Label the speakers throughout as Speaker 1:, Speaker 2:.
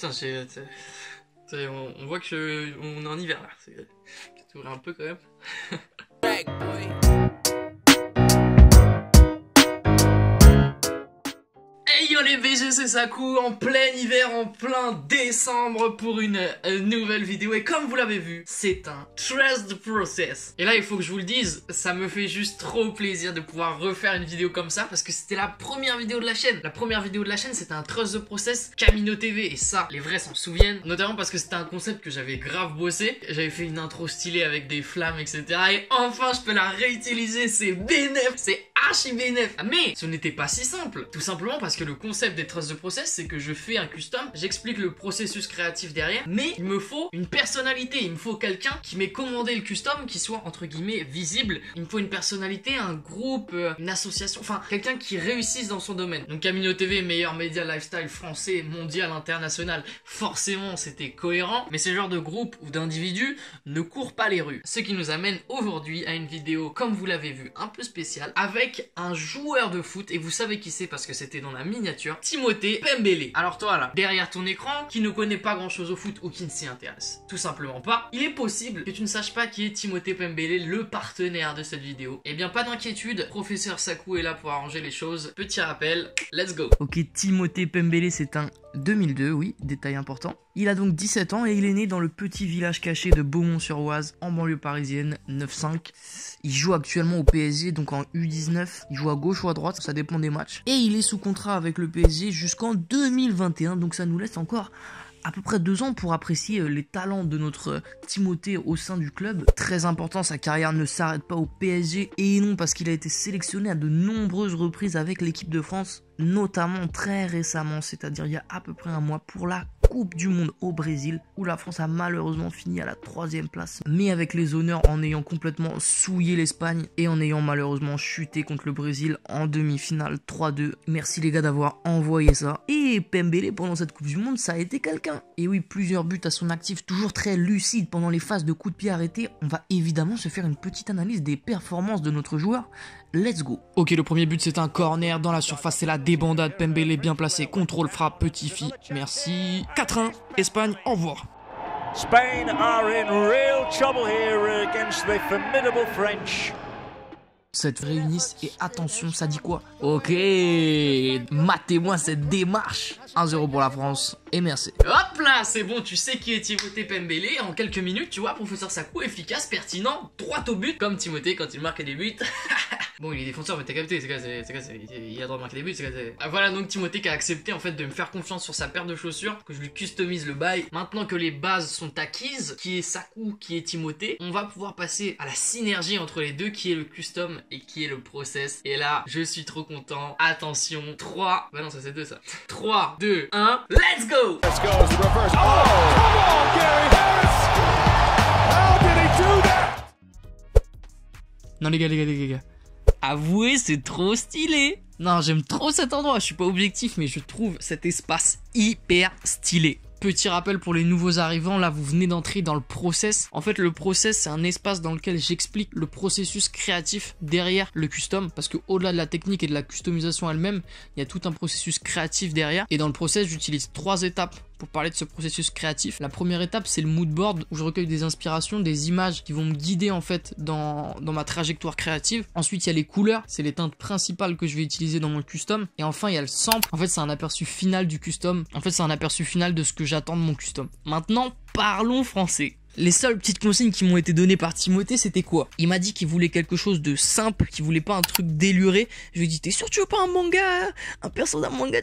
Speaker 1: Putain. On, voit que on est en hiver là. C'est un peu quand même. BG c'est Saku en plein hiver, en plein décembre pour une euh, nouvelle vidéo et comme vous l'avez vu, c'est un Trust Process. Et là il faut que je vous le dise, ça me fait juste trop plaisir de pouvoir refaire une vidéo comme ça parce que c'était la première vidéo de la chaîne. La première vidéo de la chaîne c'était un Trust Process Camino TV et ça, les vrais s'en souviennent, notamment parce que c'était un concept que j'avais grave bossé. J'avais fait une intro stylée avec des flammes etc. Et enfin je peux la réutiliser, c'est bénéf, c'est archi bénéf. Mais ce n'était pas si simple, tout simplement parce que le concept des traces de process, c'est que je fais un custom, j'explique le processus créatif derrière, mais il me faut une personnalité, il me faut quelqu'un qui m'ait commandé le custom, qui soit entre guillemets visible. Il me faut une personnalité, un groupe, euh, une association, enfin quelqu'un qui réussisse dans son domaine. Donc Camino TV, meilleur média lifestyle français, mondial, international, forcément c'était cohérent, mais ce genre de groupe ou d'individus ne courent pas les rues. Ce qui nous amène aujourd'hui à une vidéo, comme vous l'avez vu, un peu spéciale, avec un joueur de foot, et vous savez qui c'est parce que c'était dans la miniature Timothée Pembele. Alors toi là, derrière ton écran, qui ne connaît pas grand chose au foot ou qui ne s'y intéresse tout simplement pas, il est possible que tu ne saches pas qui est Timothée Pembele, le partenaire de cette vidéo. Eh bien pas d'inquiétude, professeur Saku est là pour arranger les choses. Petit rappel, let's go
Speaker 2: Ok, Timothée Pembele c'est un 2002, oui, détail important. Il a donc 17 ans et il est né dans le petit village caché de Beaumont-sur-Oise, en banlieue parisienne, 9-5. Il joue actuellement au PSG, donc en U19. Il joue à gauche ou à droite, ça dépend des matchs. Et il est sous contrat avec le PSG jusqu'en 2021, donc ça nous laisse encore à peu près deux ans pour apprécier euh, les talents de notre euh, Timothée au sein du club. Très important, sa carrière ne s'arrête pas au PSG et non parce qu'il a été sélectionné à de nombreuses reprises avec l'équipe de France, notamment très récemment, c'est-à-dire il y a à peu près un mois pour la Coupe du Monde au Brésil, où la France a malheureusement fini à la troisième place, mais avec les honneurs en ayant complètement souillé l'Espagne et en ayant malheureusement chuté contre le Brésil en demi-finale 3-2. Merci les gars d'avoir envoyé ça. Et Pembele pendant cette Coupe du Monde, ça a été quelqu'un. Et oui, plusieurs buts à son actif, toujours très lucide pendant les phases de coups de pied arrêtés. On va évidemment se faire une petite analyse des performances de notre joueur. Let's go.
Speaker 1: Ok, le premier but c'est un corner dans la surface, c'est la débandade. Pembele bien placé, contrôle frappe, petit fi. Merci. 4-1, Espagne, au revoir. Spain are in real trouble here against the formidable
Speaker 2: French. Cette réunisse et attention, ça dit quoi? Ok, matez-moi cette démarche. 1-0 pour la France et merci. Hop là, c'est bon, tu sais qui est Timothée Pembele. En quelques minutes, tu vois, professeur Sakou, efficace, pertinent, droit au but, comme Timothée quand il marque des buts. Bon, il est défenseur, mais t'as capté, c'est quoi, il a droit de marquer des buts, c'est quoi, Voilà donc Timothée qui a accepté en fait de me faire confiance sur sa paire de chaussures, que je lui customise le bail. Maintenant que les bases sont acquises, qui est Saku, qui est Timothée, on va pouvoir passer à la synergie entre les deux, qui est le custom et qui est le process. Et là, je suis trop content. Attention, 3, bah non, ça c'est 2 ça. 3, 2, 1, let's go Let's go, reverse. Oh, come on, Gary Harris! How did he do that? Non les gars, les gars, les gars. Avouez, c'est trop stylé. Non, j'aime trop cet endroit. Je suis pas objectif, mais je trouve cet espace hyper stylé. Petit rappel pour les nouveaux arrivants, là vous venez d'entrer dans le process. En fait le process c'est un espace dans lequel j'explique le processus créatif derrière le custom parce que au-delà de la technique et de la customisation elle-même, il y a tout un processus créatif derrière et dans le process j'utilise trois étapes pour parler de ce processus créatif. La première étape, c'est le mood board où je recueille des inspirations, des images qui vont me guider en fait dans, dans ma trajectoire créative. Ensuite, il y a les couleurs, c'est les teintes principales que je vais utiliser dans mon custom. Et enfin, il y a le sample. En fait, c'est un aperçu final du custom. En fait, c'est un aperçu final de ce que j'attends de mon custom. Maintenant, parlons français. Les seules petites consignes qui m'ont été données par Timothée, c'était quoi? Il m'a dit qu'il voulait quelque chose de simple, qu'il voulait pas un truc déluré. Je lui ai dit, t'es sûr tu veux pas un manga Un perso d'un manga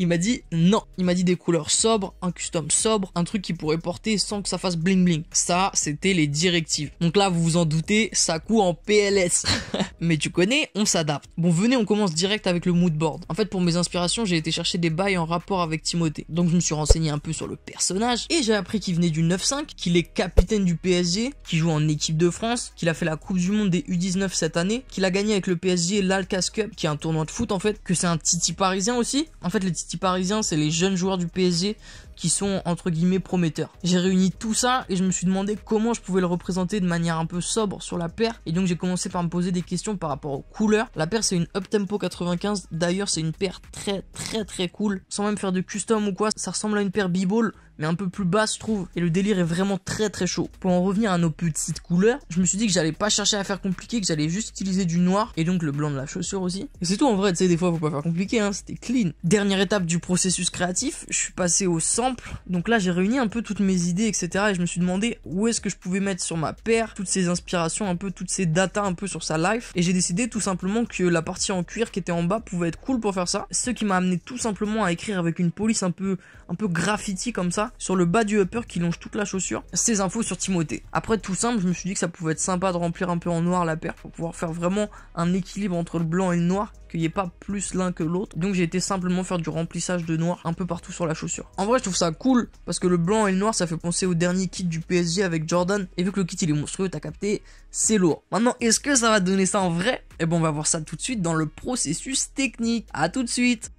Speaker 2: Il m'a dit non. Il m'a dit des couleurs sobres, un custom sobre, un truc qui pourrait porter sans que ça fasse bling bling. Ça, c'était les directives. Donc là, vous vous en doutez, ça coûte en PLS. Mais tu connais, on s'adapte. Bon, venez, on commence direct avec le mood board. En fait, pour mes inspirations, j'ai été chercher des bails en rapport avec Timothée. Donc je me suis renseigné un peu sur le personnage et j'ai appris qu'il venait du 9.5, qu'il est cap capitaine du PSG, qui joue en équipe de France, qu'il a fait la Coupe du Monde des U19 cette année, qu'il a gagné avec le PSG l'Alcas Cup, qui est un tournoi de foot en fait, que c'est un Titi parisien aussi. En fait, les Titi parisiens, c'est les jeunes joueurs du PSG qui sont entre guillemets prometteurs. J'ai réuni tout ça et je me suis demandé comment je pouvais le représenter de manière un peu sobre sur la paire et donc j'ai commencé par me poser des questions par rapport aux couleurs. La paire c'est une Up Tempo 95, d'ailleurs c'est une paire très très très cool, sans même faire de custom ou quoi, ça ressemble à une paire b-ball mais un peu plus basse, je trouve. Et le délire est vraiment très très chaud. Pour en revenir à nos petites couleurs, je me suis dit que j'allais pas chercher à faire compliqué, que j'allais juste utiliser du noir et donc le blanc de la chaussure aussi. Et c'est tout en vrai, tu sais, des fois faut pas faire compliqué, hein, c'était clean. Dernière étape du processus créatif, je suis passé au sample. Donc là, j'ai réuni un peu toutes mes idées, etc. Et je me suis demandé où est-ce que je pouvais mettre sur ma paire toutes ces inspirations, un peu toutes ces datas un peu sur sa life. Et j'ai décidé tout simplement que la partie en cuir qui était en bas pouvait être cool pour faire ça. Ce qui m'a amené tout simplement à écrire avec une police un peu, un peu graffiti comme ça sur le bas du upper qui longe toute la chaussure. Ces infos sur Timothée. Après tout simple, je me suis dit que ça pouvait être sympa de remplir un peu en noir la paire pour pouvoir faire vraiment un équilibre entre le blanc et le noir qu'il n'y ait pas plus l'un que l'autre. Donc j'ai été simplement faire du remplissage de noir un peu partout sur la chaussure. En vrai, je trouve ça cool parce que le blanc et le noir, ça fait penser au dernier kit du PSG avec Jordan. Et vu que le kit il est monstrueux, t'as capté, c'est lourd. Maintenant, est-ce que ça va donner ça en vrai? Eh ben, on va voir ça tout de suite dans le processus technique. À tout de suite.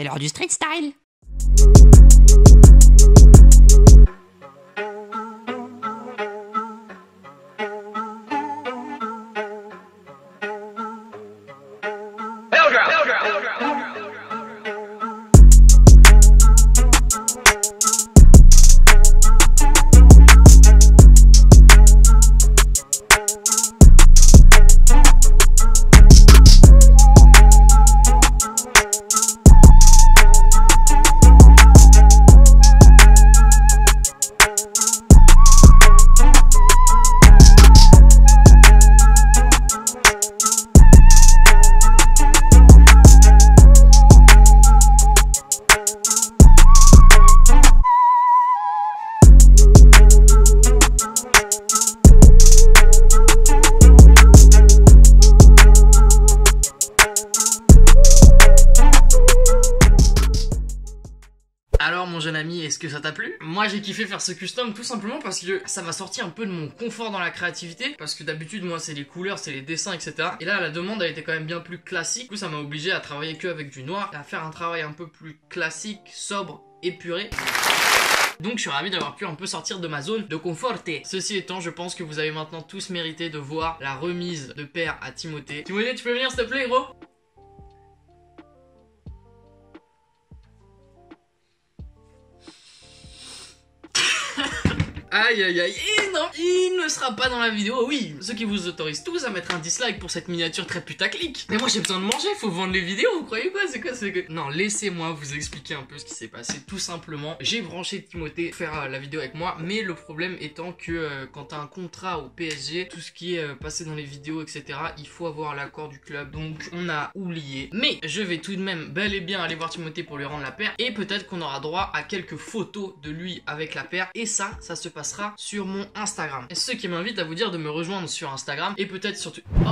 Speaker 3: C'est l'heure du street style.
Speaker 1: Que ça t'a plu Moi j'ai kiffé faire ce custom tout simplement parce que ça m'a sorti un peu de mon confort dans la créativité parce que d'habitude moi c'est les couleurs, c'est les dessins etc. Et là la demande a été quand même bien plus classique, du coup ça m'a obligé à travailler que avec du noir et à faire un travail un peu plus classique, sobre, épuré. Donc je suis ravi d'avoir pu un peu sortir de ma zone de confort. Ceci étant, je pense que vous avez maintenant tous mérité de voir la remise de père à Timothée. Timothée, tu peux venir s'il te plaît gros? Aïe aïe aïe, et non, il ne sera pas dans la vidéo, oui, ce qui vous autorise tous à mettre un dislike pour cette miniature très putaclic. Mais moi j'ai besoin de manger, faut vendre les vidéos, vous croyez quoi? C'est quoi c'est que... Non, laissez-moi vous expliquer un peu ce qui s'est passé, tout simplement. J'ai branché Timothée faire euh, la vidéo avec moi, mais le problème étant que euh, quand t'as un contrat au PSG, tout ce qui est euh, passé dans les vidéos, etc., il faut avoir l'accord du club, donc on a oublié. Mais je vais tout de même bel et bien aller voir Timothée pour lui rendre la paire, et peut-être qu'on aura droit à quelques photos de lui avec la paire, et ça, ça se passe sur mon Instagram. Et ce qui m'invite à vous dire de me rejoindre sur Instagram et peut-être sur... Oh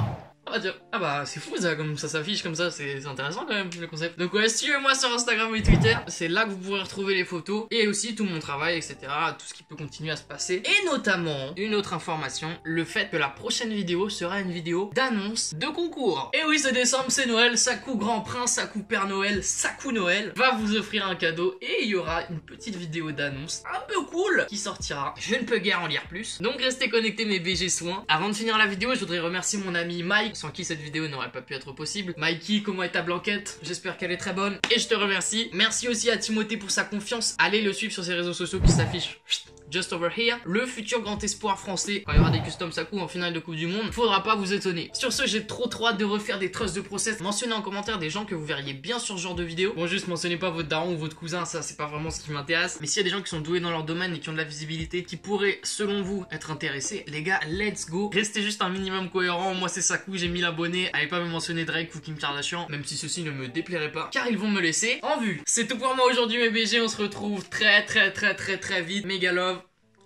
Speaker 2: Ah bah tiens, ah bah c'est fou ça, comme ça s'affiche comme ça, c'est intéressant quand même le concept. Donc ouais, suivez-moi sur Instagram et Twitter, c'est là que vous pourrez retrouver les photos et aussi tout mon travail, etc. Tout ce qui peut continuer à se passer. Et notamment, une autre information, le fait que la prochaine vidéo sera une vidéo d'annonce de concours. Et oui, c'est décembre, c'est Noël, Sakou Grand Prince, Sakou Père Noël, Sakou Noël va vous offrir un cadeau et il y aura une petite vidéo d'annonce un peu cool qui sortira. Je ne peux guère en lire plus. Donc restez connectés mes BG soins. Avant de finir la vidéo, je voudrais remercier mon ami Mike sans qui cette vidéo n'aurait pas pu être possible. Mikey, comment est ta blanquette? J'espère qu'elle est très bonne et je te remercie. Merci aussi à Timothée pour sa confiance. Allez le suivre sur ses réseaux sociaux qui s'affichent just over here, le futur grand espoir français, quand il y aura des custom Saku en finale de Coupe du Monde, faudra pas vous étonner. Sur ce, j'ai trop trop hâte de refaire des trusts de process. Mentionnez en commentaire des gens que vous verriez bien sur ce genre de vidéo. Bon, juste mentionnez pas votre daron ou votre cousin, ça c'est pas vraiment ce qui m'intéresse. Mais s'il y a des gens qui sont doués dans leur domaine et qui ont de la visibilité, qui pourraient, selon vous, être intéressés, les gars, let's go. Restez juste un minimum cohérent. Moi, c'est Saku, j'ai 1000 abonnés. Allez pas me mentionner Drake ou Kim Kardashian, même si ceci ne me déplairait pas, car ils vont me laisser en vue. C'est tout pour moi aujourd'hui, mes BG. On se retrouve très très très très très vite. Mega love.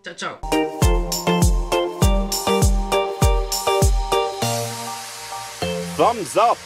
Speaker 2: Tchau, tchau. thumbs up.